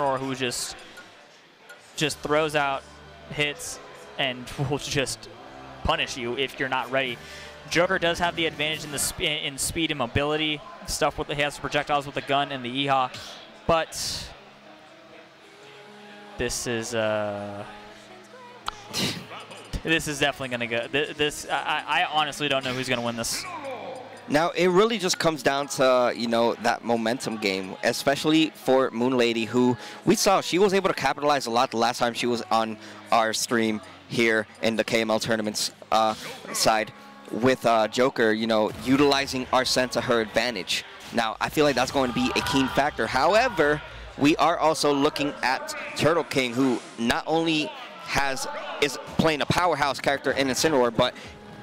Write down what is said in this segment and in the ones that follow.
or who just just throws out hits and will just punish you if you're not ready. Joker does have the advantage in the sp in speed and mobility stuff with the, he has projectiles with the gun and the Eiha, but this is uh this is definitely gonna go. This, this I, I honestly don't know who's gonna win this. Now, it really just comes down to, you know, that momentum game, especially for Moon Lady, who we saw she was able to capitalize a lot the last time she was on our stream here in the KML tournaments uh, side with uh, Joker, you know, utilizing Arsene to her advantage. Now, I feel like that's going to be a keen factor. However, we are also looking at Turtle King, who not only has is playing a powerhouse character in Incineroar, but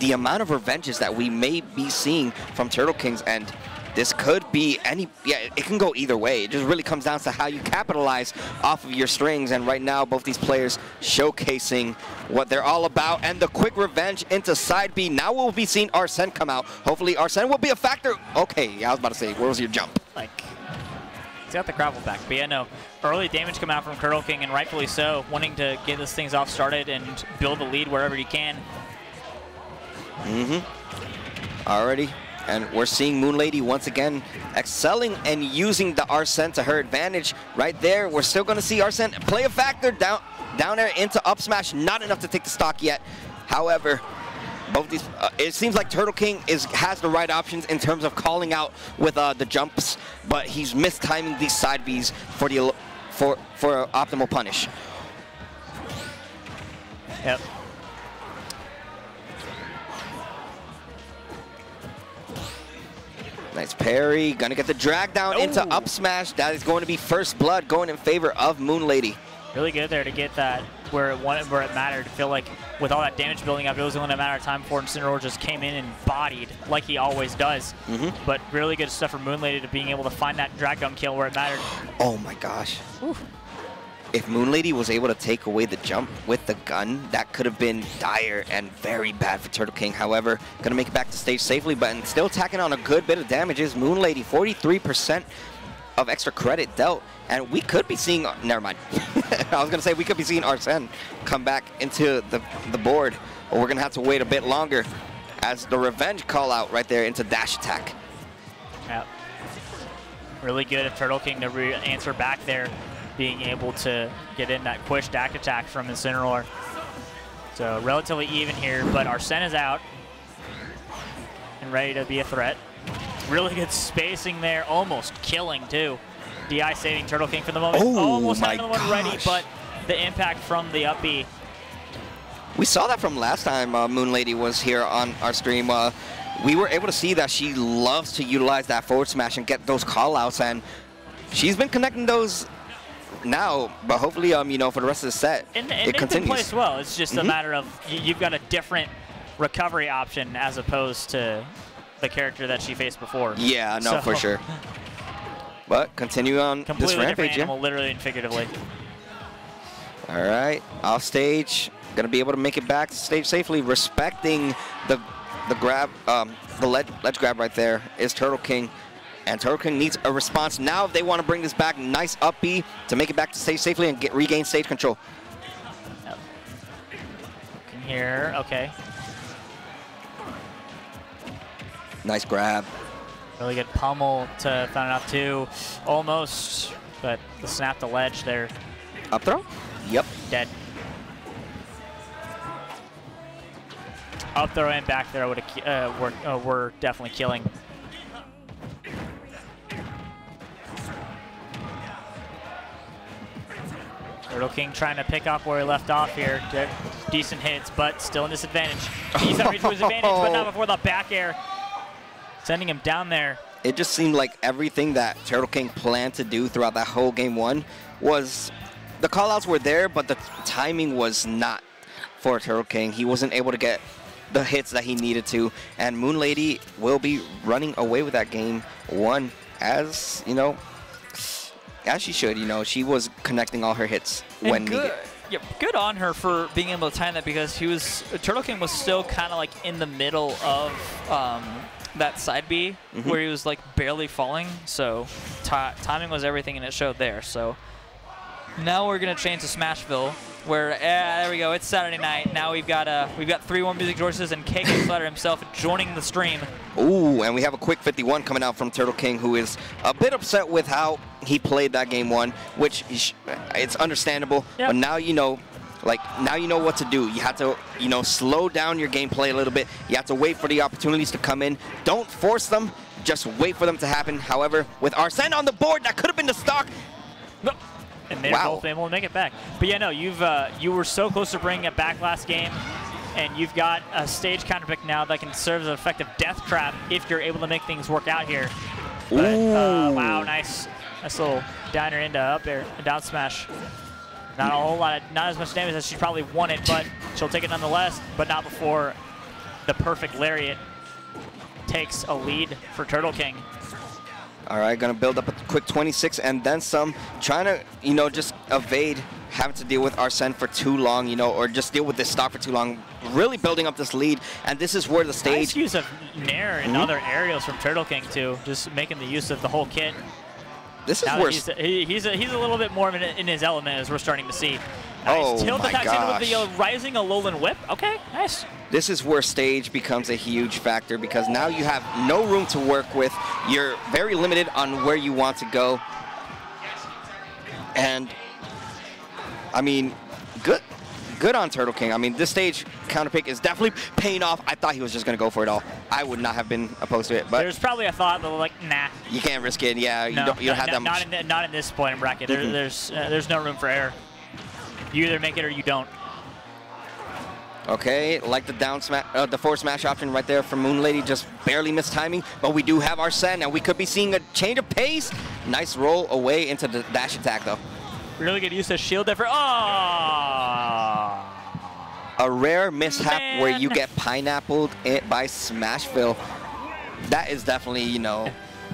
the amount of revenges that we may be seeing from Turtle Kings, and this could be any, yeah, it can go either way. It just really comes down to how you capitalize off of your strings, and right now, both these players showcasing what they're all about, and the quick revenge into side B. Now we'll be seeing Arsene come out. Hopefully Arsene will be a factor. Okay, yeah, I was about to say, where was your jump? Like, he's got the gravel back. But yeah, no, early damage come out from Turtle King, and rightfully so, wanting to get this things off started and build a lead wherever he can. Mm-hmm. Already. And we're seeing Moon Lady once again excelling and using the Arsene to her advantage. Right there, we're still going to see Arsene play a factor down down there into up smash. Not enough to take the stock yet. However, both these, uh, it seems like Turtle King is has the right options in terms of calling out with uh, the jumps, but he's mistiming these side Bs for the for for optimal punish. Yep. Nice parry. Gonna get the drag down oh. into up smash. That is going to be first blood going in favor of Moon Lady. Really good there to get that where it wanted, where it mattered. I feel like with all that damage building up, it was only a matter of time before Incineroar just came in and bodied like he always does. Mm -hmm. But really good stuff for Moon Lady to being able to find that drag down kill where it mattered. Oh my gosh. Oof if Moon Lady was able to take away the jump with the gun, that could have been dire and very bad for Turtle King. However, going to make it back to stage safely, but still tacking on a good bit of damages. Moon Lady, 43% of extra credit dealt, and we could be seeing, never mind. I was going to say we could be seeing Arsene come back into the, the board, but we're going to have to wait a bit longer as the revenge call out right there into dash attack. Yep. Really good of Turtle King to answer back there being able to get in that push dash attack from Incineroar. So relatively even here, but Arsene is out and ready to be a threat. Really good spacing there, almost killing too. DI saving Turtle King for the moment. Oh, almost had another one ready, but the impact from the up B. We saw that from last time uh, Moon Lady was here on our stream. Uh, we were able to see that she loves to utilize that forward smash and get those call-outs, and she's been connecting those now, but hopefully, um, you know, for the rest of the set, and, and it continues. plays well. It's just mm -hmm. a mm-hmm. matter of you've got a different recovery option as opposed to the character that she faced before. Yeah, no, so. for sure. But continue on Completely this rampage, animal, yeah? literally and figuratively. All right, off stage, gonna be able to make it back to stage safely, respecting the the grab, um, the ledge, ledge grab right there is Turtle King. And King needs a response now if they want to bring this back. Nice up B to make it back to stage safely and get regain stage control. Yep. here, okay. Nice grab. Really good pummel to Fountain off two. Almost, but the snap the ledge there. Up throw? Yep. Dead. Up throw and back throw would uh, were, uh, were definitely killing. Turtle King trying to pick up where he left off here. Decent hits, but still in disadvantage. He's not reaching his advantage, but not before the back air. Sending him down there. It just seemed like everything that Turtle King planned to do throughout that whole game one was the callouts were there, but the timing was not for Turtle King. He wasn't able to get the hits that he needed to, and Moon Lady will be running away with that game one as, you know, as she should. You know, she was connecting all her hits and when good, needed. good on her for being able to time that because he was Turtle King was still kind of like in the middle of um, that side B mm -hmm. where he was like barely falling. So timing was everything, and it showed there. So now we're gonna change to Smashville, where there we go. It's Saturday night. Now we've got uh, we've got three more music sources and KK Slider himself joining the stream. Ooh, and we have a quick 51 coming out from Turtle King, who is a bit upset with how he played that game one, which is, it's understandable. Yep. But now you know, like now you know what to do. You have to, you know, slow down your gameplay a little bit. You have to wait for the opportunities to come in. Don't force them. Just wait for them to happen. However, with Arsene on the board, that could have been the stock. Nope. And they're Wow. both able to make it back. But yeah, no, you've uh, you were so close to bringing it back last game, and you've got a stage counter pick now that can serve as an effective death trap if you're able to make things work out here. But uh, wow, nice, nice little downer into up there, a down smash. Not a whole lot, of, not as much damage as she probably wanted, but she'll take it nonetheless. But not before the perfect lariat takes a lead for Turtle King. All right, gonna build up a quick 26 and then some, trying to, you know, just evade having to deal with Arsene for too long, you know, or just deal with this stock for too long. Really building up this lead, and this is where the Nice stage. use of Nair and Mhm. other aerials from Turtle King too, just making the use of the whole kit. This is Now where. he's, he, he's, a, he's a little bit more in his element as we're starting to see. Nice Oh tilt my attacks in with the uh, gosh. rising Alolan whip. Okay, nice. This is where stage becomes a huge factor because now you have no room to work with. You're very limited on where you want to go. And I mean, good good on Turtle King. I mean, this stage counter pick is definitely paying off. I thought he was just going to go for it all. I would not have been opposed to it, but There's probably a thought that like, nah, you can't risk it. Yeah, you don't, you don't no, have no, that much. not in not in this point in bracket. There, Mhm. there's uh, there's no room for error. You either make it or you don't. Okay, like the down smash, uh, the forward smash option right there from Moon Lady, just barely missed timing, but we do have our set and we could be seeing a change of pace. Nice roll away into the dash attack, though. Really good use of shield there for. Oh! A rare mishap where you get pineappled it by Smashville. That is definitely, you know,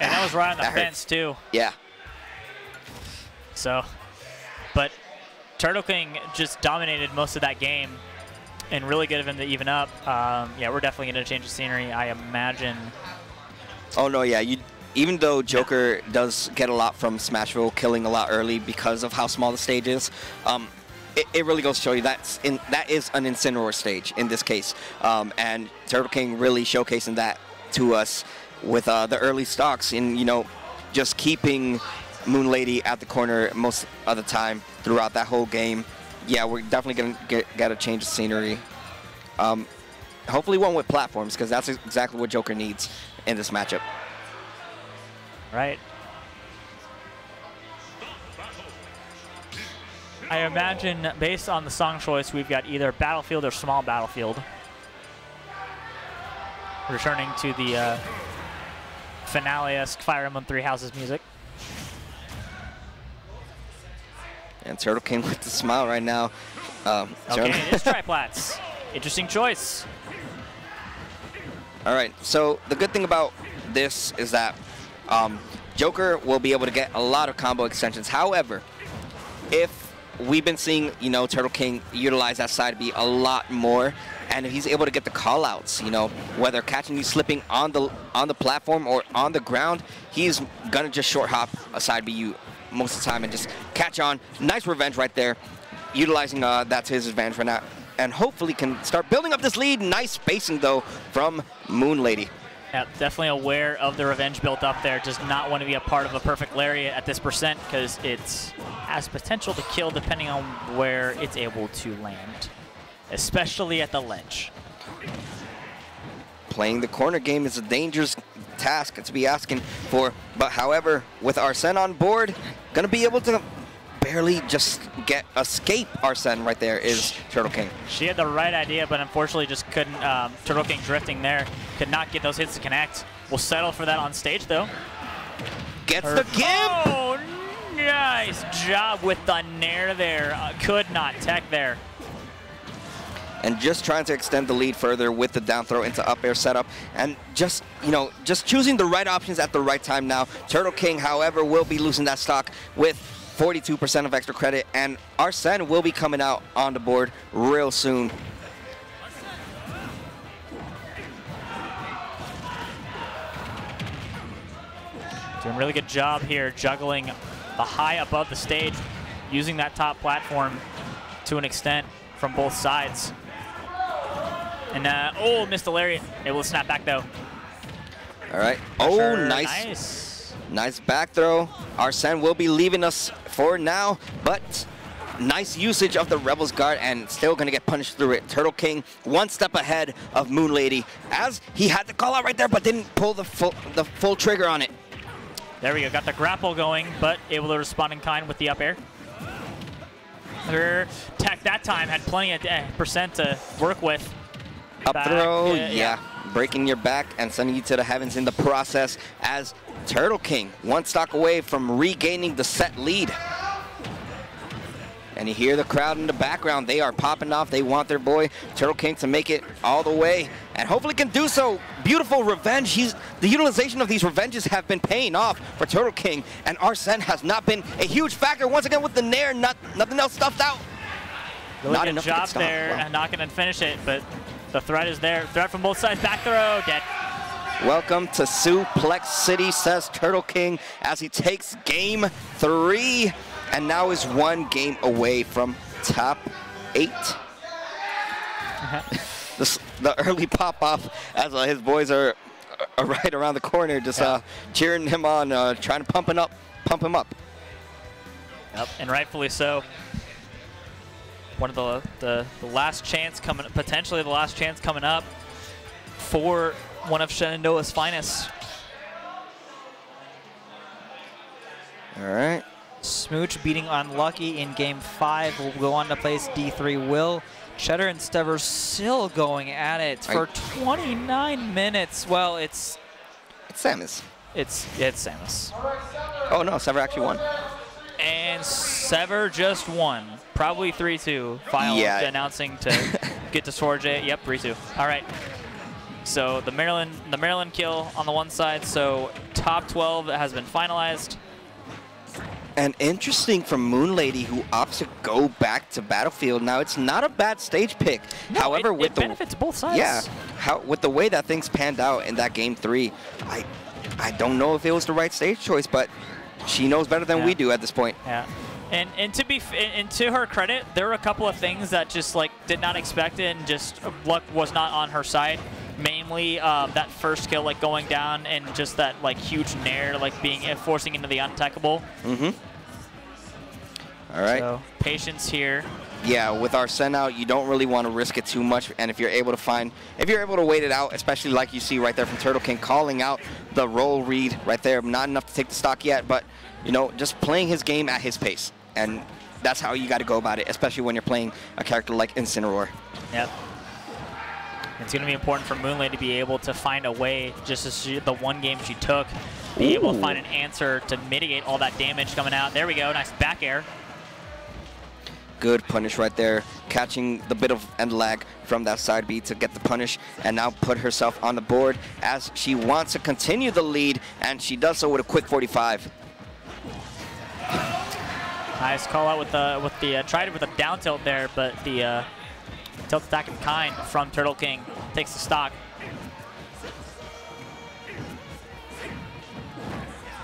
And that was right on the That hurts. fence too. yeah. So, Turtle King just dominated most of that game and really good of him to even up. Um, yeah, we're definitely going to change the scenery, I imagine. Oh no, yeah. You even though Joker does get a lot from Smashville, killing a lot early because of how small the stage is. Um, it, it really goes to show you that's in that is an Incineroar stage in this case, um, and Turtle King really showcasing that to us with uh, the early stocks and, you know just keeping Moon Lady at the corner most of the time throughout that whole game. Yeah, we're definitely gonna get, get a change of scenery. Um, hopefully one with platforms because that's exactly what Joker needs in this matchup. Right? I imagine, based on the song choice, we've got either Battlefield or Small Battlefield. Returning to the uh, finale-esque Fire Emblem Three Houses music. And Turtle King with the smile right now. Um, Okay, Turtle- it is Triplats. Interesting choice. All right. So the good thing about this is that um, Joker will be able to get a lot of combo extensions. However, if we've been seeing, you know, Turtle King utilize that side B a lot more, and if he's able to get the call outs, you know, whether catching you slipping on the on the platform or on the ground, he's gonna just short hop a side BU most of the time and just catch on. Nice revenge right there, utilizing uh, that to his advantage right now, and hopefully can start building up this lead. Nice spacing though from Moon Lady. Yeah, definitely aware of the revenge built up there. Does not want to be a part of a perfect lariat at this percent because it's has potential to kill depending on where it's able to land, especially at the ledge. playing the corner game is a dangerous task to be asking for. But however, with Arsene on board, gonna be able to barely just get escape Arsene right there is Turtle King. She had the right idea, but unfortunately just couldn't. Um, Turtle King drifting there, could not get those hits to connect. We'll settle for that on stage though. Gets the give! Oh, nice job with the nair there. Uh, could not tech there. And just trying to extend the lead further with the down throw into up air setup. And just, you know, just choosing the right options at the right time now. Turtle King, however, will be losing that stock with 42% of extra credit. And Arsene will be coming out on the board real soon. Doing a really good job here, juggling the high above the stage. using that top platform to an extent from both sides. And, uh, oh, missed the lariat. It will snap back, though. All right. Oh, Sure, nice. Nice. Nice back throw. Arsene will be leaving us for now, but nice usage of the Rebels guard and still going to get punished through it. Turtle King one step ahead of Moon Lady as he had the call out right there, but didn't pull the full, the full trigger on it. There we go. Got the grapple going, but able to respond in kind with the up air. Her tech that time had plenty of eh, percent to work with. Up Back, throw, yeah. yeah. Breaking your back and sending you to the heavens in the process as Turtle King one stock away from regaining the set lead. And you hear the crowd in the background. They are popping off. They want their boy Turtle King to make it all the way, and hopefully can do so. Beautiful revenge. He's the utilization of these revenges have been paying off for Turtle King, and Arsene has not been a huge factor once again with the Nair. Not nothing else stuffed out. Really Not good enough job there, Wow. and not going to finish it, but the threat is there. Threat from both sides. Back throw, dead. Welcome to Suplex City, says Turtle King as he takes game three and now is one game away from top eight. This, the early pop off as uh, his boys are uh, right around the corner, just uh, cheering him on, uh, trying to pump him up, pump him up. Yep, and rightfully so. One of the, the the last chance coming, potentially the last chance coming up for one of Shenandoah's finest. All right. Smooch beating Unlucky in game five will go on to place D3 Will. Cheddar and Stever still going at it for 29 minutes. Well, it's It's Samus. it's it's Samus. Oh no, Sever actually won. And Sever just won. Probably 3-2. File Yeah. announcing to get to Sword J. Yep, 3-2. All right. So the Maryland the Maryland kill on the one side. So top 12 has been finalized. And interesting from Moon Lady, who opts to go back to Battlefield. Now, it's not a bad stage pick. No, However, it, with it the benefits both sides. yeah, how with the way that things panned out in that game three, I I don't know if it was the right stage choice, but she knows better than Yeah. we do at this point. Yeah. And and to be f- and to her credit, there were a couple of things that just like did not expect it and just luck was not on her side. Mainly um, that first kill like going down and just that like huge nair like being uh, forcing into the untechable. Mm-hmm. All right. So patience here. Yeah, with Arsene out, you don't really want to risk it too much. And if you're able to find, if you're able to wait it out, especially like you see right there from Turtle King, calling out the roll read right there, not enough to take the stock yet, but you know, just playing his game at his pace, and that's how you got to go about it, especially when you're playing a character like Incineroar. Yep. It's going to be important for Moonlight to be able to find a way, just as she, the one game she took, be able to find an answer to mitigate all that damage coming out. There we go. Nice back air. Good punish right there, catching the bit of end lag from that side B to get the punish, and now put herself on the board as she wants to continue the lead, and she does so with a quick 45. Nice call out with the with the uh, tried it with a down tilt there, but the uh, tilt attack in kind from Turtle King takes the stock.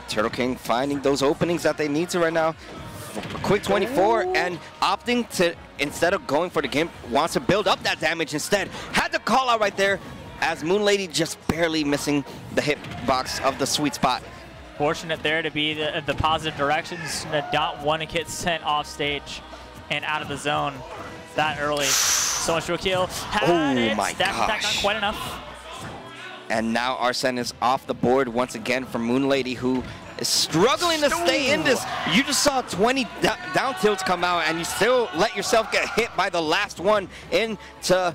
Turtle King finding those openings that they need to right now. A quick 24 and opting to, instead of going for the game, wants to build up that damage instead. Had the call out right there as Moon Lady just barely missing the hit box of the sweet spot. Fortunate there to be the, the positive directions. Don't want to get sent off stage and out of the zone that early. So much to a kill. Had Oh it. my Dash attack not gosh. quite enough. And now Arsene is off the board once again for Moon Lady, who is struggling to stay in this. You just saw 20 down tilts come out, and you still let yourself get hit by the last one into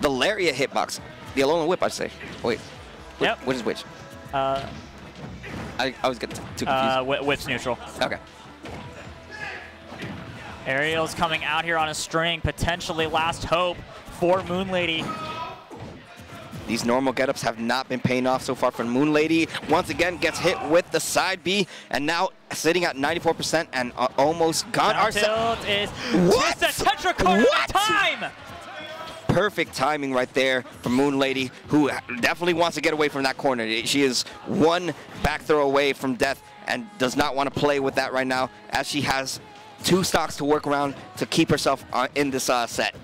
the Lariat hitbox. The Alolan Whip, I say. Wait. Wh- Yep. Which is which? Uh, I, I was getting too confused. uh, whi- whip's neutral. okay. aerials coming out here on a string, potentially last hope for Moon Lady. These normal getups have not been paying off so far for Moon Lady. Once again, gets hit with the side B, and now sitting at 94% and uh, almost gone. Arsene- tilt is What? just a What? time. Perfect timing right there from Moon Lady, who definitely wants to get away from that corner. She is one back throw away from death and does not want to play with that right now, as she has two stocks to work around to keep herself uh, in this uh, set.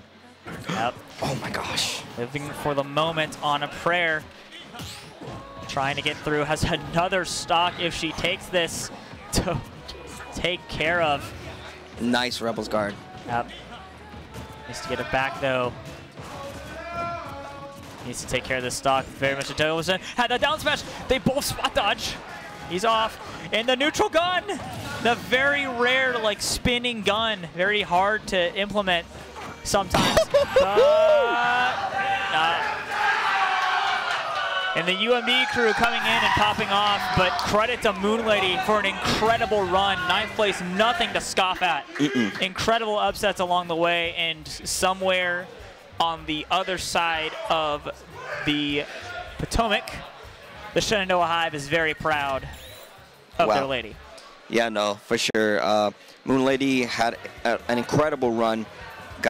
Yep. Oh my gosh. Living for the moment on a prayer. Trying to get through. Has another stock if she takes this to take care of. Nice Rebels guard. Yep. Needs to get it back though. Needs to take care of this stock. Very much a Dozen. Had the down smash. They both spot dodge. He's off. And the neutral gun. The very rare like spinning gun. Very hard to implement sometimes. but, uh, and the UMB crew coming in and popping off, but credit to Moon Lady for an incredible run. Ninth place, nothing to scoff at. Incredible upsets along the way, and somewhere on the other side of the Potomac, the Shenandoah Hive is very proud of their lady. Yeah, no, for sure. Uh, Moon Lady had a, an incredible run